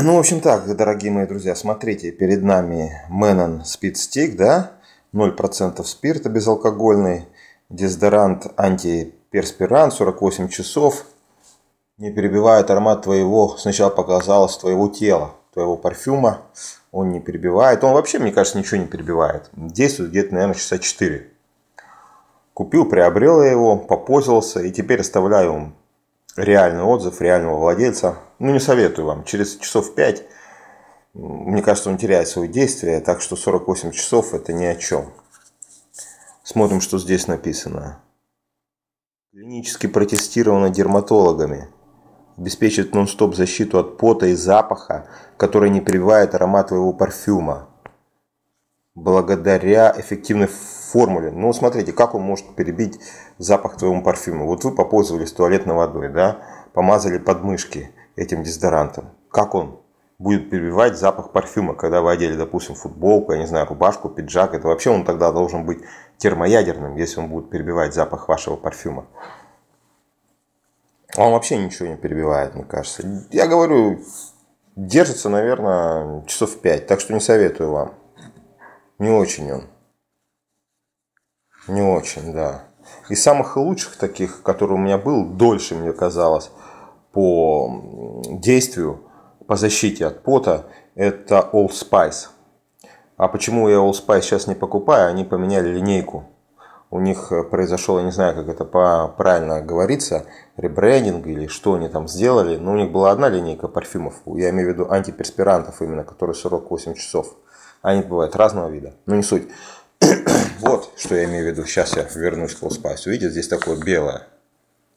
Ну, в общем так, дорогие мои друзья, смотрите, перед нами Мэнон Speed Stick, да, 0% спирта безалкогольный, дезодорант антиперспирант, 48 часов, не перебивает аромат твоего, сначала показалось, твоего тела, твоего парфюма, он не перебивает, он вообще, мне кажется, ничего не перебивает, действует где-то, наверное, часа 4. Купил, приобрел я его, попользовался и теперь оставляю реальный отзыв реального владельца. Ну, не советую вам. Через часов 5, мне кажется, он теряет свое действие, так что 48 часов это ни о чем. Смотрим, что здесь написано. Клинически протестировано дерматологами. Обеспечит нон-стоп защиту от пота и запаха, который не прививает аромат твоего парфюма. Благодаря эффективной формуле. Ну, смотрите, как он может перебить запах твоего парфюма. Вот вы попользовались туалетной водой, да, помазали подмышки этим дезодорантом. Как он будет перебивать запах парфюма, когда вы одели, допустим, футболку, я не знаю, рубашку, пиджак. Это вообще он тогда должен быть термоядерным, если он будет перебивать запах вашего парфюма. Он вообще ничего не перебивает, мне кажется. Я говорю, держится, наверное, часов 5, так что не советую вам. Не очень он. Не очень, да. Из самых лучших таких, который у меня был, дольше мне казалось, по действию, по защите от пота, это All Spice. А почему я All Spice сейчас не покупаю? Они поменяли линейку. У них произошел, я не знаю, как это правильно говорится, ребрендинг или что они там сделали. Но у них была одна линейка парфюмов. Я имею в виду антиперспирантов именно, которые срок 8 часов. Они бывают разного вида, но не суть. Вот, что я имею в виду. Сейчас я вернусь к Old Spice. Видите, здесь такое белое.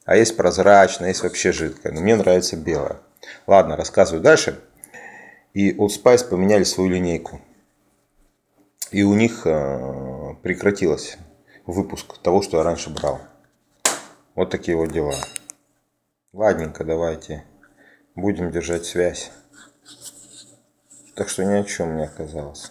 А есть прозрачное, есть вообще жидкое. Но мне нравится белое. Ладно, рассказываю дальше. И Old Spice поменяли свою линейку. И у них э, прекратилось выпуск того, что я раньше брал. Вот такие вот дела. Ладненько, давайте будем держать связь. Так что ни о чем не оказалось.